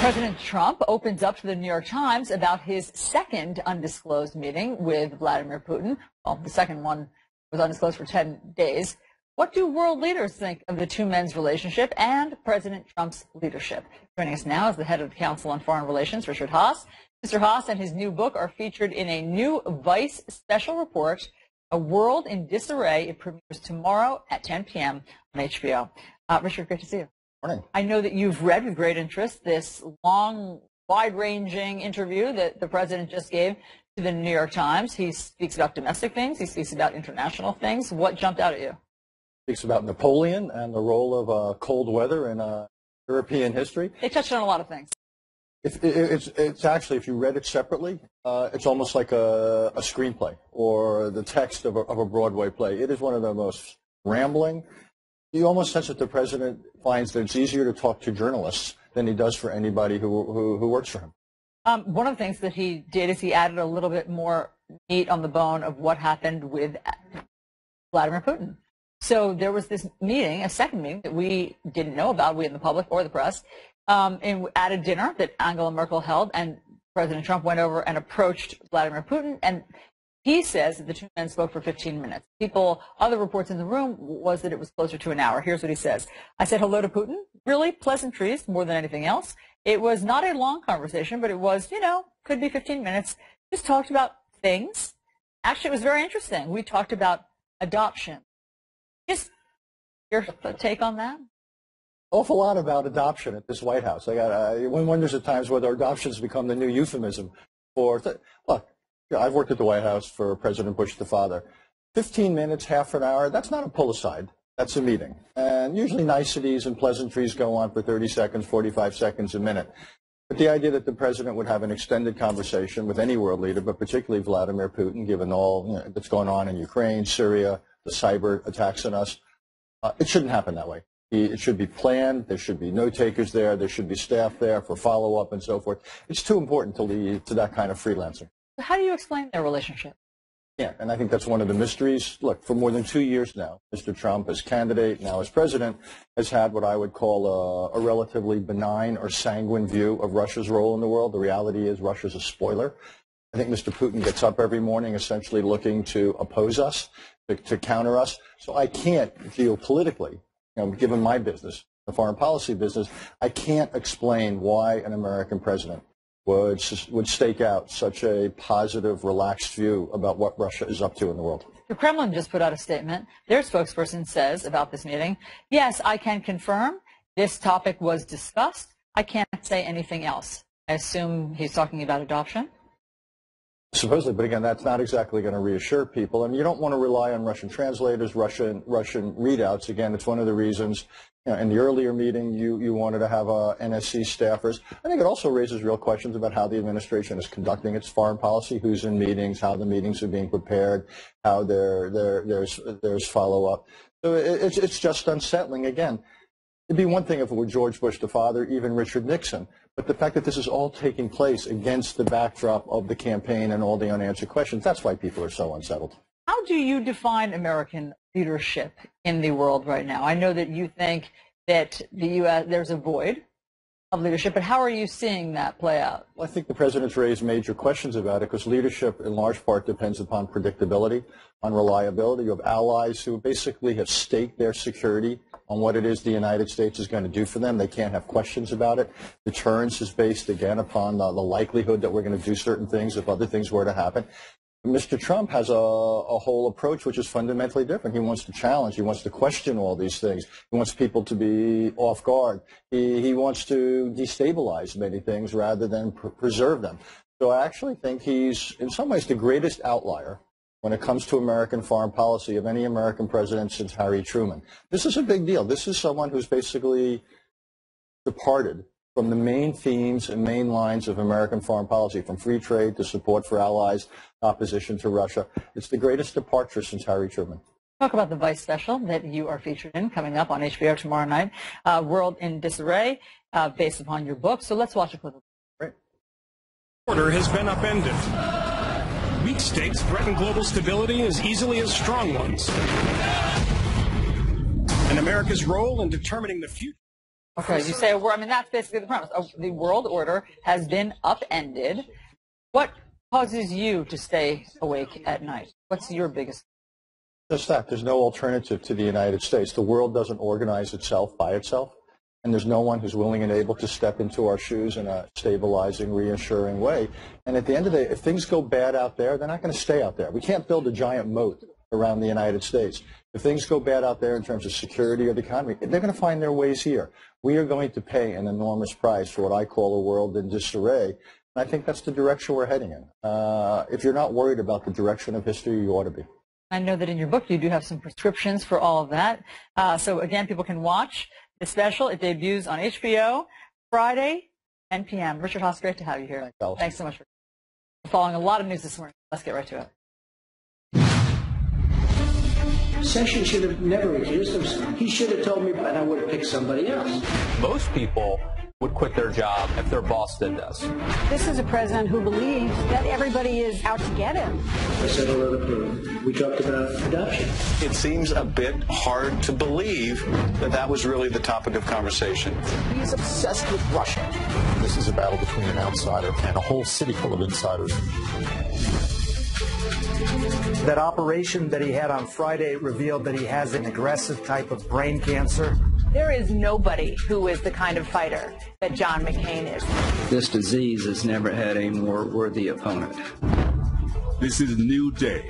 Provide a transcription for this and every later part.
President Trump opens up to the New York Times about his second undisclosed meeting with Vladimir Putin. Well, the second one was undisclosed for 10 days. What do world leaders think of the two men's relationship and President Trump's leadership? Joining us now is the head of the Council on Foreign Relations, Richard Haass. Mr. Haass and his new book are featured in a new Vice special report, A World in Disarray. It premieres tomorrow at 10 p.m. on HBO. Uh, Richard, great to see you. Morning. I know that you've read with great interest this long, wide-ranging interview that the president just gave to the New York Times. He speaks about domestic things. He speaks about international things. What jumped out at you? He Speaks about Napoleon and the role of uh, cold weather in uh, European history. They touched on a lot of things. If, it's, it's actually, if you read it separately, uh, it's almost like a, a screenplay or the text of a, of a Broadway play. It is one of the most rambling, you almost sense that the president finds that it's easier to talk to journalists than he does for anybody who, who, who works for him. Um, one of the things that he did is he added a little bit more meat on the bone of what happened with Vladimir Putin. So there was this meeting, a second meeting that we didn't know about, we in the public or the press, um, in, at a dinner that Angela Merkel held, and President Trump went over and approached Vladimir Putin, and he says that the two men spoke for 15 minutes. People, other reports in the room was that it was closer to an hour. Here's what he says. I said hello to Putin. Really pleasantries more than anything else. It was not a long conversation, but it was, you know, could be 15 minutes. Just talked about things. Actually, it was very interesting. We talked about adoption. Just your take on that? Awful lot about adoption at this White House. I got. Uh, one wonders at times whether adoption has become the new euphemism for. Th- look, I've worked at the White House for President Bush the father. 15 minutes, half an hour, that's not a pull aside. That's a meeting. And usually niceties and pleasantries go on for 30 seconds, 45 seconds, a minute. But the idea that the president would have an extended conversation with any world leader, but particularly Vladimir Putin, given all you know, that's going on in Ukraine, Syria, the cyber attacks on us, uh, it shouldn't happen that way. It should be planned. There should be note takers there. There should be staff there for follow up and so forth. It's too important to lead to that kind of freelancing. How do you explain their relationship? Yeah, and I think that's one of the mysteries. Look, for more than two years now, Mr. Trump, as candidate, now as president, has had what I would call a, a, relatively benign or sanguine view of Russia's role in the world. The reality is Russia's a spoiler. I think Mr. Putin gets up every morning essentially looking to oppose us, to, to counter us. So I can't geopolitically, you know, given my business, the foreign policy business, I can't explain why an American president would, would stake out such a positive, relaxed view about what Russia is up to in the world. The Kremlin just put out a statement. Their spokesperson says about this meeting, yes, I can confirm this topic was discussed. I can't say anything else. I assume he's talking about adoption. Supposedly, but again, that's not exactly going to reassure people. And you don't want to rely on Russian translators, Russian Russian readouts. Again, it's one of the reasons you know, in the earlier meeting you, you wanted to have uh, NSC staffers. I think it also raises real questions about how the administration is conducting its foreign policy, who's in meetings, how the meetings are being prepared, how there there there's there's follow up. So it, it's it's just unsettling. Again, it'd be one thing if it were George Bush the father, even Richard Nixon. But the fact that this is all taking place against the backdrop of the campaign and all the unanswered questions, that's why people are so unsettled. How do you define American leadership in the world right now? I know that you think that the U.S. there's a void of leadership, but how are you seeing that play out? Well, I think the president's raised major questions about it because leadership, in large part, depends upon predictability, on reliability. You have allies who basically have staked their security on what it is the United States is going to do for them. They can't have questions about it. Deterrence is based, again, upon the, the likelihood that we're going to do certain things if other things were to happen. Mr. Trump has a, a, whole approach which is fundamentally different. He wants to challenge. He wants to question all these things. He wants people to be off guard. He, he wants to destabilize many things rather than pr- preserve them. So I actually think he's, in some ways, the greatest outlier when it comes to American foreign policy of any American president since Harry Truman. This is a big deal. This is someone who's basically departed from the main themes and main lines of American foreign policy, from free trade to support for allies, opposition to Russia. It's the greatest departure since Harry Truman. Talk about the Vice special that you are featured in coming up on HBO tomorrow night, uh, World in Disarray, uh, based upon your book. So let's watch a clip. Right. Order has been upended. Weak states threaten global stability as easily as strong ones. And America's role in determining the future Okay, you say, well, I mean, that's basically the premise. Oh, The world order has been upended. What causes you to stay awake at night? What's your biggest? Just that. There's no alternative to the United States. The world doesn't organize itself by itself, and there's no one who's willing and able to step into our shoes in a stabilizing, reassuring way. And at the end of the day, if things go bad out there, they're not going to stay out there. We can't build a giant moat around the United States. If things go bad out there in terms of security or the economy, they're going to find their ways here. We are going to pay an enormous price for what I call a world in disarray. And I think that's the direction we're heading in. Uh, if you're not worried about the direction of history, you ought to be. I know that in your book you do have some prescriptions for all of that. Uh, so again, people can watch the special. It debuts on HBO Friday, 10 p.m. Richard Haass, great to have you here. Thanks, Alisyn. Thanks so much for following a lot of news this morning. Let's get right to it. Sessions should have never accused him. He should have told me, and I would have picked somebody else. Most people would quit their job if their boss did this. This is a president who believes that everybody is out to get him. I said hello to Putin. We talked about adoption. It seems a bit hard to believe that that was really the topic of conversation. He's obsessed with Russia. This is a battle between an outsider and a whole city full of insiders. That operation that he had on Friday revealed that he has an aggressive type of brain cancer. There is nobody who is the kind of fighter that John McCain is. This disease has never had a more worthy opponent. This is New Day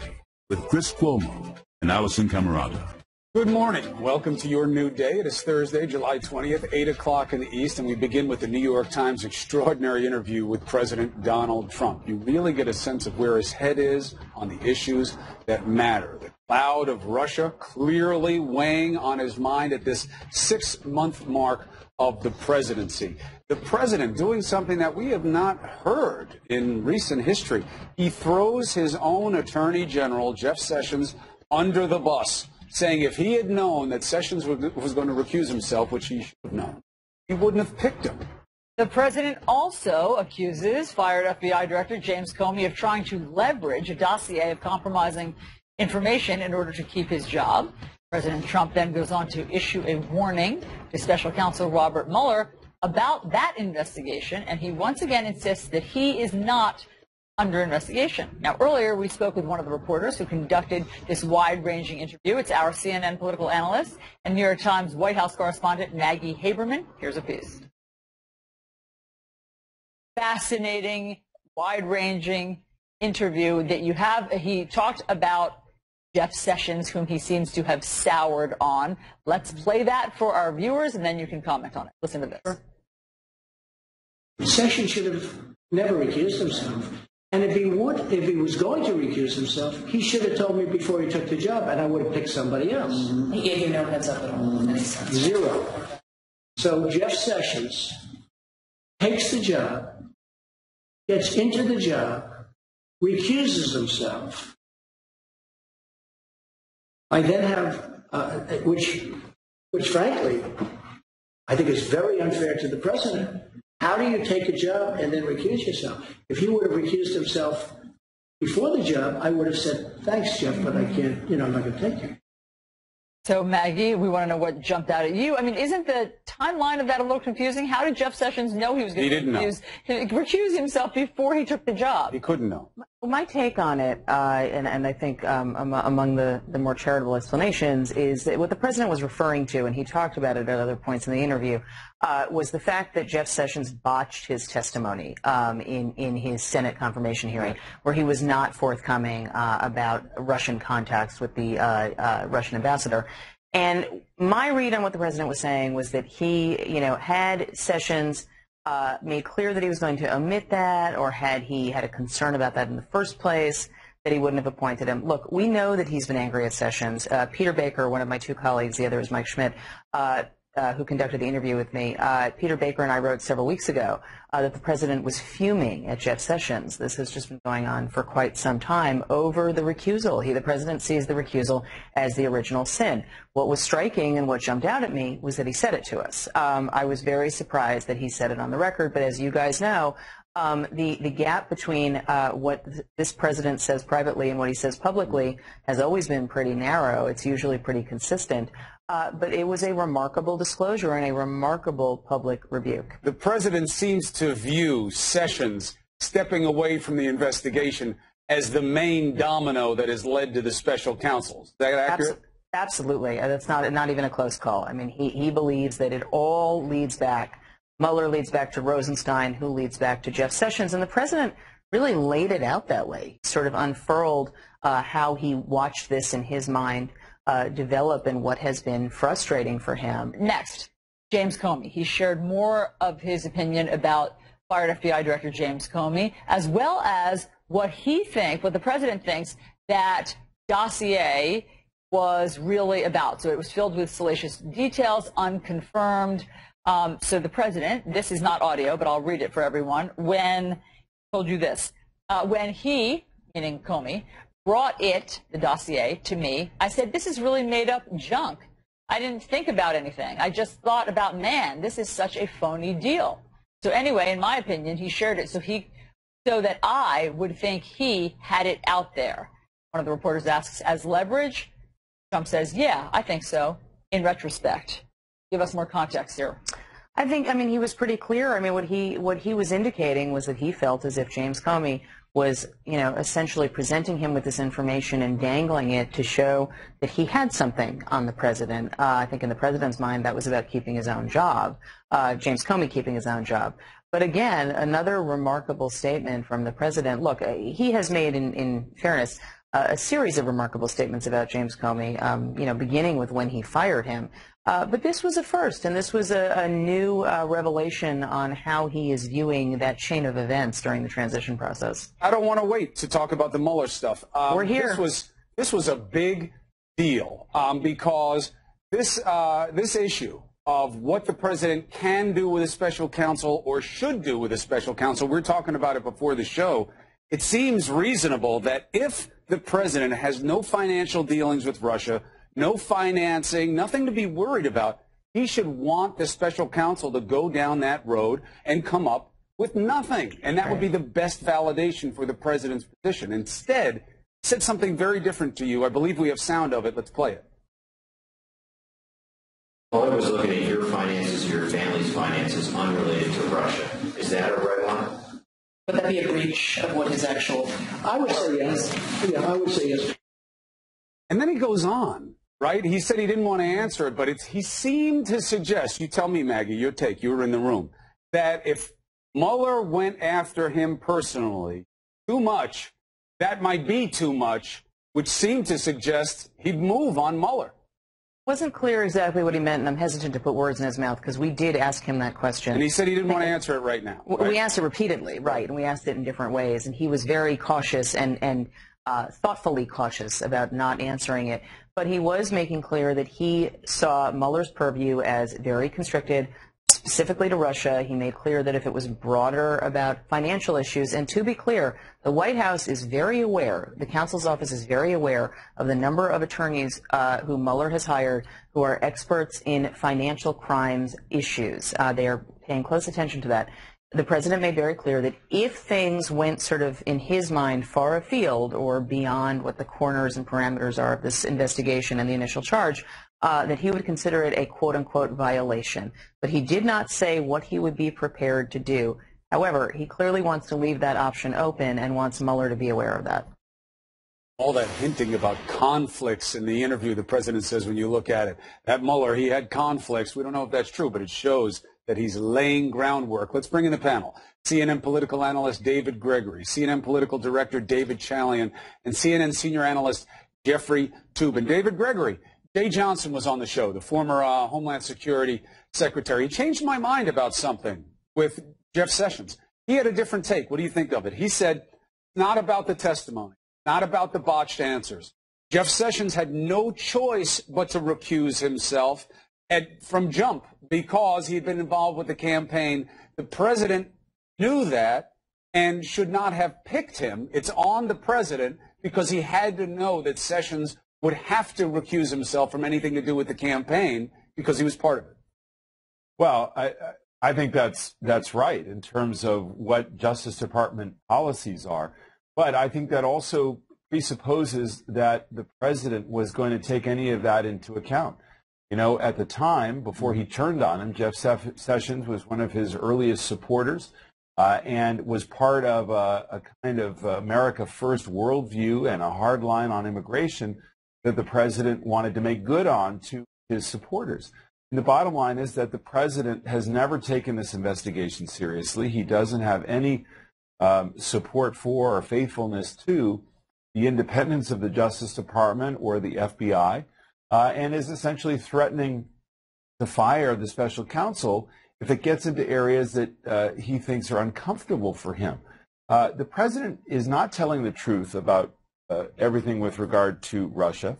with Chris Cuomo and Alisyn Camerota. Good morning. Welcome to your new day. It is Thursday, July 20th, 8 o'clock in the East, and we begin with the New York Times extraordinary interview with President Donald Trump. You really get a sense of where his head is on the issues that matter. The cloud of Russia clearly weighing on his mind at this six month mark of the presidency. The president doing something that we have not heard in recent history. He throws his own attorney general, Jeff Sessions, under the bus saying if he had known that Sessions was going to recuse himself, which he should have known, he wouldn't have picked him. The president also accuses fired FBI Director James Comey of trying to leverage a dossier of compromising information in order to keep his job. President Trump then goes on to issue a warning to special counsel Robert Mueller about that investigation, and he once again insists that he is not under investigation. Now, earlier we spoke with one of the reporters who conducted this wide-ranging interview. It's our CNN political analyst and New York Times White House correspondent Maggie Haberman. Here's a piece. Fascinating, wide-ranging interview that you have. He talked about Jeff Sessions, whom he seems to have soured on. Let's play that for our viewers, and then you can comment on it. Listen to this. Sessions should have never recused himself. And if he would, if he was going to recuse himself, he should have told me before he took the job, and I would have picked somebody else. He gave you no heads up at all. Zero. So Jeff Sessions takes the job, gets into the job, recuses himself. I then have, uh, which, which frankly, I think is very unfair to the president. How do you take a job and then recuse yourself? If he would have recused himself before the job, I would have said, thanks, Jeff, but I can't, you know, I'm not going to take you. So, Maggie, we want to know what jumped out at you. I mean, isn't the timeline of that a little confusing? How did Jeff Sessions know he was going He to didn't know. recuse, recuse himself before he took the job? He couldn't know. Well, my take on it, uh, and, and I think um, among the, the more charitable explanations, is that what the president was referring to, and he talked about it at other points in the interview, uh, was the fact that Jeff Sessions botched his testimony um, in, in his Senate confirmation hearing, where he was not forthcoming uh, about Russian contacts with the uh, uh, Russian ambassador. And my read on what the president was saying was that he, you know, had Sessions uh, made clear that he was going to omit that, or had he had a concern about that in the first place, that he wouldn't have appointed him. Look, we know that he's been angry at Sessions. Uh, Peter Baker, one of my two colleagues, the other is Mike Schmidt, uh, uh, who conducted the interview with me. Uh, Peter Baker and I wrote several weeks ago uh, that the president was fuming at Jeff Sessions. This has just been going on for quite some time over the recusal. He, the president, sees the recusal as the original sin. What was striking and what jumped out at me was that he said it to us. Um, I was very surprised that he said it on the record, but as you guys know, Um, the, the gap between uh, what this president says privately and what he says publicly has always been pretty narrow. It's usually pretty consistent. Uh, but it was a remarkable disclosure and a remarkable public rebuke. The president seems to view Sessions stepping away from the investigation as the main domino that has led to the special counsels. Is that accurate? Absolutely. Uh, that's not, not even a close call. I mean, he, he believes that it all leads back. Mueller leads back to Rosenstein, who leads back to Jeff Sessions. And the president really laid it out that way, sort of unfurled uh, how he watched this in his mind uh, develop and what has been frustrating for him. Next, James Comey. He shared more of his opinion about fired FBI Director James Comey, as well as what he thinks, what the president thinks that dossier was really about. So it was filled with salacious details, unconfirmed. Um, so the president, this is not audio, but I'll read it for everyone, when told you this, uh, when he, meaning Comey, brought it, the dossier, to me, I said, this is really made up junk. I didn't think about anything. I just thought about, man, this is such a phony deal. So anyway, in my opinion, he shared it so he, so that I would think he had it out there. One of the reporters asks, as leverage? Trump says, yeah, I think so, in retrospect. Give us more context here. I think, I mean, he was pretty clear. I mean, what he, what he was indicating was that he felt as if James Comey was, you know, essentially presenting him with this information and dangling it to show that he had something on the president. Uh, I think in the president's mind, that was about keeping his own job, uh, James Comey keeping his own job. But again, another remarkable statement from the president. Look, he has made, in, in fairness, uh, a series of remarkable statements about James Comey, um, you know, beginning with when he fired him. Uh, but this was a first, and this was a, a new uh, revelation on how he is viewing that chain of events during the transition process. I don't want to wait to talk about the Mueller stuff. Um, We're here. This was this was a big deal um, because this uh, this issue of what the president can do with a special counsel or should do with a special counsel. We're talking about it before the show. It seems reasonable that if the president has no financial dealings with Russia, no financing, nothing to be worried about, he should want the special counsel to go down that road and come up with nothing. And that would be the best validation for the president's position. Instead, said something very different to you. I believe we have sound of it. Let's play it. I was looking at your finances, your family's finances, unrelated to Russia. Is that a red line? Would that be a breach of what his actual? I would say yes. Yeah, I would say yes. And then he goes on, right? He said he didn't want to answer it, but it's, he seemed to suggest, you tell me, Maggie, your take, you were in the room, that if Mueller went after him personally too much, that might be too much, which seemed to suggest he'd move on Mueller wasn't clear exactly what he meant, and I'm hesitant to put words in his mouth because we did ask him that question. And he said he didn't want to answer it right now. Right? We asked it repeatedly, right, and we asked it in different ways, and he was very cautious and, and uh, thoughtfully cautious about not answering it. But he was making clear that he saw Mueller's purview as very constricted, specifically to Russia. He made clear that if it was broader about financial issues, and to be clear, the White House is very aware, the counsel's office is very aware of the number of attorneys uh, who Mueller has hired who are experts in financial crimes issues. Uh, they are paying close attention to that. The president made very clear that if things went sort of in his mind far afield or beyond what the corners and parameters are of this investigation and the initial charge, uh, that he would consider it a quote unquote violation. But he did not say what he would be prepared to do. However, he clearly wants to leave that option open and wants Mueller to be aware of that. All that hinting about conflicts in the interview, the president says when you look at it, that Mueller, he had conflicts. We don't know if that's true, but it shows that he's laying groundwork. Let's bring in the panel. CNN political analyst David Gregory, CNN political director David Chalian, and CNN senior analyst Jeffrey Toobin. David Gregory, Jeh Johnson was on the show, the former uh, Homeland Security Secretary. He changed my mind about something with Jeff Sessions. He had a different take. What do you think of it? He said, not about the testimony, not about the botched answers. Jeff Sessions had no choice but to recuse himself at, from jump because he had been involved with the campaign. The president knew that and should not have picked him. It's on the president because he had to know that Sessions would have to recuse himself from anything to do with the campaign because he was part of it. Well, I, I think that's that's right in terms of what Justice Department policies are. But I think that also presupposes that the president was going to take any of that into account. You know, at the time, before he turned on him, Jeff Sessions was one of his earliest supporters uh, and was part of a, a kind of America First worldview and a hard line on immigration that the president wanted to make good on to his supporters. And the bottom line is that the president has never taken this investigation seriously. He doesn't have any um, support for or faithfulness to the independence of the Justice Department or the FBI uh, and is essentially threatening to fire the special counsel if it gets into areas that uh, he thinks are uncomfortable for him. Uh, the president is not telling the truth about uh, everything with regard to Russia,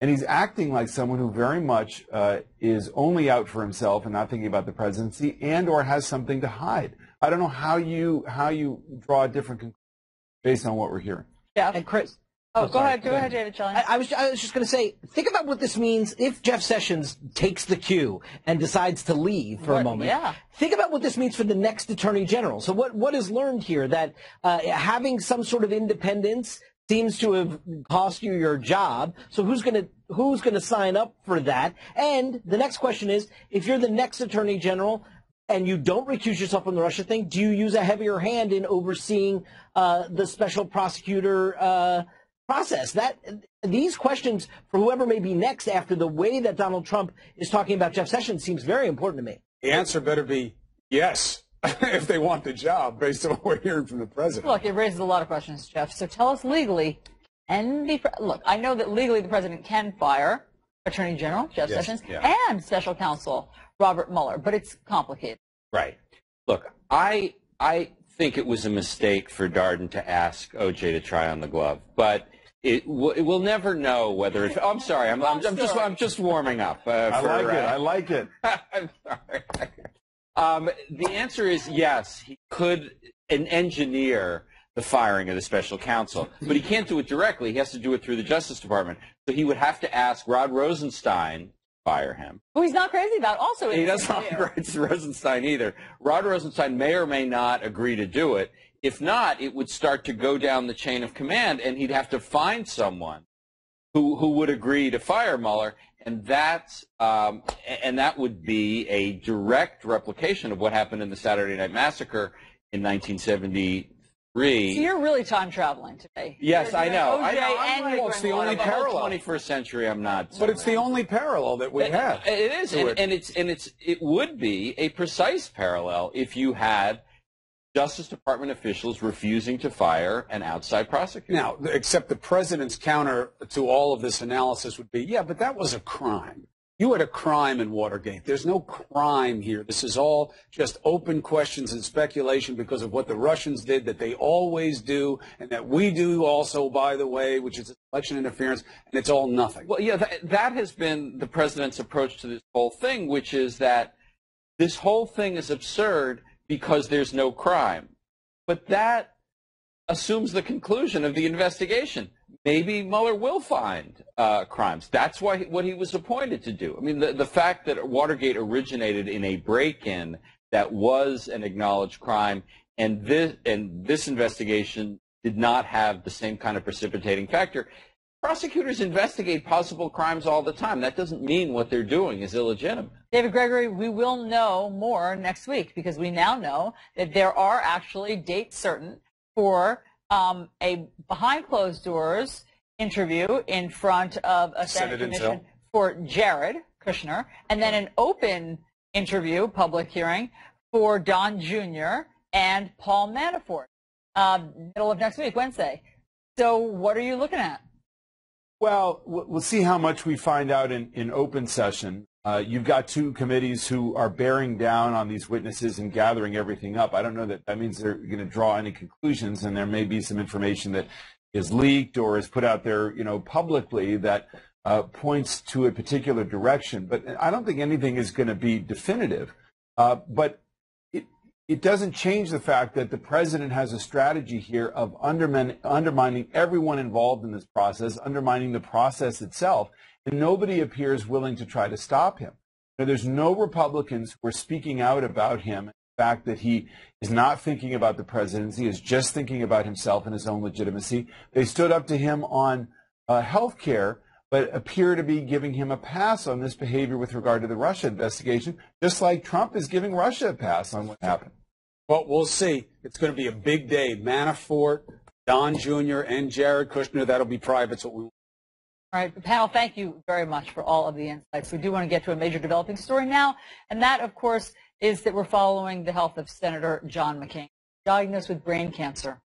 and he's acting like someone who very much uh, is only out for himself and not thinking about the presidency, and or has something to hide. I don't know how you how you draw a different conclusion based on what we're hearing. Yeah, and Chris, Oh, go ahead, go ahead, David Chalian. I, I, was, I was just going to say, think about what this means if Jeff Sessions takes the cue and decides to leave for What- a moment. yeah. Think about what this means for the next attorney general. So what, what is learned here that uh, having some sort of independence seems to have cost you your job. So who's going to who's going to sign up for that? And the next question is, if you're the next attorney general, and you don't recuse yourself from the Russia thing, do you use a heavier hand in overseeing uh, the special prosecutor uh, process? That these questions for whoever may be next after the way that Donald Trump is talking about Jeff Sessions seems very important to me. The answer better be yes, if they want the job, based on what we're hearing from the president. Look, it raises a lot of questions, Jeff. So tell us legally, can the pre- look? I know that legally the president can fire Attorney General Jeff Yes, Sessions yeah. and Special Counsel Robert Mueller, but it's complicated. Right. Look, I I think it was a mistake for Darden to ask OJ to try on the glove, but it, w- it will never know whether it's. Oh, I'm sorry. I'm, I'm, I'm just I'm just warming up. Uh, I for, like it. uh, I like it. I'm sorry. Um, the answer is yes. He could an engineer the firing of the special counsel, but he can't do it directly. He has to do it through the Justice Department. So he would have to ask Rod Rosenstein to fire him. Who he's not crazy about. Also, He doesn't like Rosenstein either. Rod Rosenstein may or may not agree to do it. If not, it would start to go down the chain of command, and he'd have to find someone who who would agree to fire Mueller, and that's um, and that would be a direct replication of what happened in the Saturday Night Massacre in 1973. So you're really time traveling today. Yes, You're I know. OJ I know. I'm and like, well, it's the only Mueller. parallel. 21st century, I'm not. But it's the only parallel that we It- have. It is, and, it. and it's and it's it would be a precise parallel if you had Justice Department officials refusing to fire an outside prosecutor. Now, except the president's counter to all of this analysis would be, yeah, but that was a crime. You had a crime in Watergate. There's no crime here. This is all just open questions and speculation because of what the Russians did, that they always do, and that we do also, by the way, which is election interference, and it's all nothing. Well, yeah, that, that has been the president's approach to this whole thing, which is that this whole thing is absurd because there's no crime. But that assumes the conclusion of the investigation. Maybe Mueller will find uh, crimes. That's why what he was appointed to do. I mean, the, the fact that Watergate originated in a break-in that was an acknowledged crime, and this and this investigation did not have the same kind of precipitating factor. Prosecutors investigate possible crimes all the time. That doesn't mean what they're doing is illegitimate. David Gregory, we will know more next week because we now know that there are actually dates certain for um, a behind closed doors interview in front of a Senate, Senate commission Intel. for Jared Kushner, and then an open interview, public hearing for Don Jr. and Paul Manafort, uh, middle of next week, Wednesday. So, what are you looking at? Well, we'll see how much we find out in, in open session. Uh, you've got two committees who are bearing down on these witnesses and gathering everything up. I don't know that that means they're going to draw any conclusions, and there may be some information that is leaked or is put out there, you know, publicly that uh, points to a particular direction. But I don't think anything is going to be definitive. Uh, but it, doesn't change the fact that the president has a strategy here of undermin, undermining everyone involved in this process, undermining the process itself, and nobody appears willing to try to stop him. know, there's no Republicans who are speaking out about him. The fact that he is not thinking about the presidency, is just thinking about himself and his own legitimacy. They stood up to him on uh, health care, but appear to be giving him a pass on this behavior with regard to the Russia investigation, just like Trump is giving Russia a pass on what happened. Well, we'll see. It's going to be a big day. Manafort, Don Jr., and Jared Kushner. That'll be private. So we. All right, panel, thank you very much for all of the insights. We do want to get to a major developing story now, and that, of course, is that we're following the health of Senator John McCain, diagnosed with brain cancer.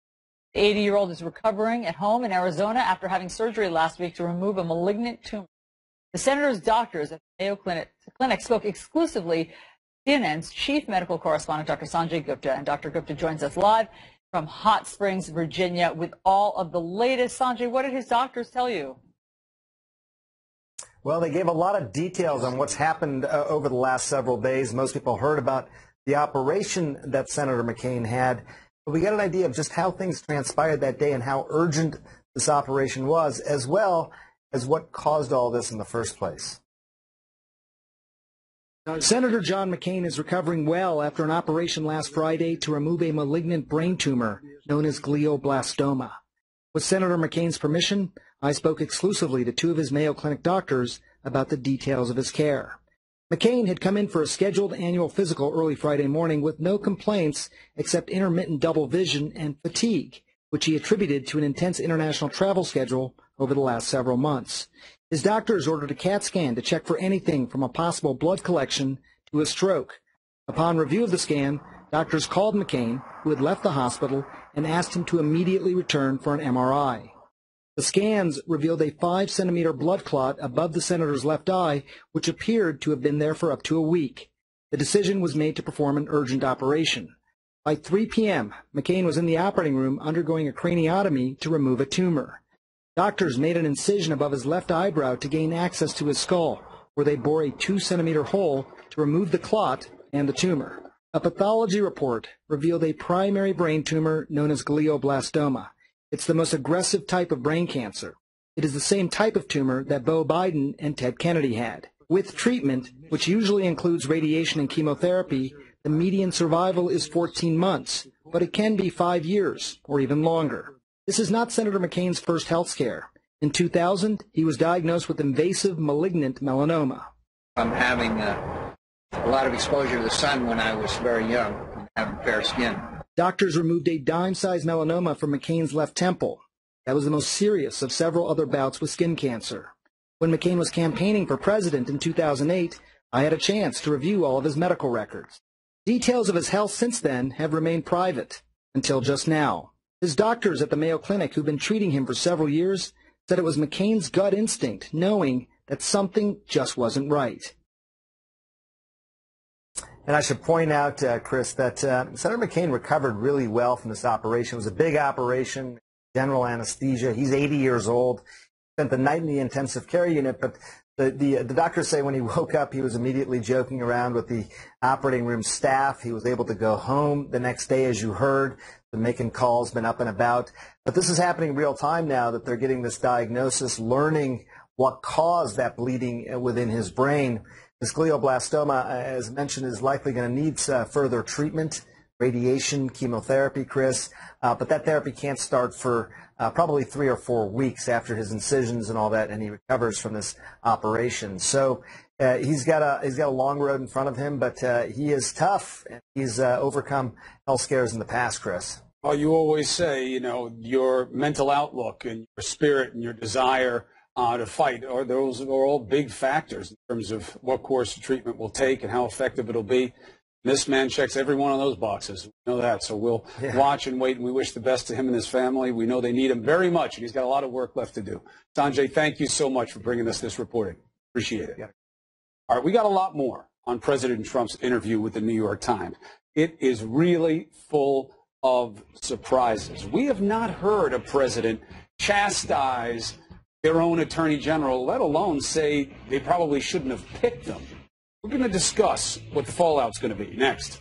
The 80-year-old is recovering at home in Arizona after having surgery last week to remove a malignant tumor. The senator's doctors at the Mayo Clinic spoke exclusively CNN's chief medical correspondent, Dr. Sanjay Gupta. And Dr. Gupta joins us live from Hot Springs, Virginia, with all of the latest. Sanjay, what did his doctors tell you? Well, they gave a lot of details on what's happened uh, over the last several days. Most people heard about the operation that Senator McCain had. But we got an idea of just how things transpired that day and how urgent this operation was, as well as what caused all this in the first place. Senator John McCain is recovering well after an operation last Friday to remove a malignant brain tumor known as glioblastoma. With Senator McCain's permission, I spoke exclusively to two of his Mayo Clinic doctors about the details of his care. McCain had come in for a scheduled annual physical early Friday morning with no complaints except intermittent double vision and fatigue, which he attributed to an intense international travel schedule over the last several months. His doctors ordered a CAT scan to check for anything from a possible blood collection to a stroke. Upon review of the scan, doctors called McCain, who had left the hospital, and asked him to immediately return for an MRI. The scans revealed a 5 centimeter blood clot above the senator's left eye, which appeared to have been there for up to a week. The decision was made to perform an urgent operation. By 3 p.m., McCain was in the operating room undergoing a craniotomy to remove a tumor. Doctors made an incision above his left eyebrow to gain access to his skull, where they bore a 2 centimeter hole to remove the clot and the tumor. A pathology report revealed a primary brain tumor known as glioblastoma. It's the most aggressive type of brain cancer. It is the same type of tumor that Beau Biden and Ted Kennedy had. With treatment, which usually includes radiation and chemotherapy, the median survival is 14 months, but it can be five years or even longer. This is not Senator McCain's first health scare. In 2000, he was diagnosed with invasive malignant melanoma. I'm having uh, a lot of exposure to the sun when I was very young, and having fair skin. Doctors removed a dime-sized melanoma from McCain's left temple. That was the most serious of several other bouts with skin cancer. When McCain was campaigning for president in 2008, I had a chance to review all of his medical records. Details of his health since then have remained private, until just now. His doctors at the Mayo Clinic, who've been treating him for several years, said it was McCain's gut instinct, knowing that something just wasn't right. And I should point out, uh, Chris, that uh, Senator McCain recovered really well from this operation. It was a big operation, general anesthesia. He's 80 years old. Spent the night in the intensive care unit, but the, the, the doctors say when he woke up, he was immediately joking around with the operating room staff. He was able to go home the next day, as you heard, been making calls, been up and about. But this is happening real time now that they're getting this diagnosis, learning what caused that bleeding within his brain. This glioblastoma, as mentioned, is likely going to need uh, further treatment, radiation, chemotherapy, Chris. Uh, but that therapy can't start for uh, probably three or four weeks after his incisions and all that, and he recovers from this operation. So uh, he's got a he's got a long road in front of him, but uh, he is tough. And he's uh, overcome health scares in the past, Chris. Well, you always say, you know, your mental outlook and your spirit and your desire uh, to fight. Or those are all big factors in terms of what course of treatment will take and how effective it'll be. This man checks every one of those boxes. We know that. So we'll yeah. watch and wait, and we wish the best to him and his family. We know they need him very much, and he's got a lot of work left to do. Sanjay, thank you so much for bringing us this reporting. Appreciate it. Yeah. All right, we got a lot more on President Trump's interview with the New York Times. It is really full of surprises. We have not heard a president chastise their own attorney general, let alone say they probably shouldn't have picked them. We're going to discuss what the fallout's going to be next.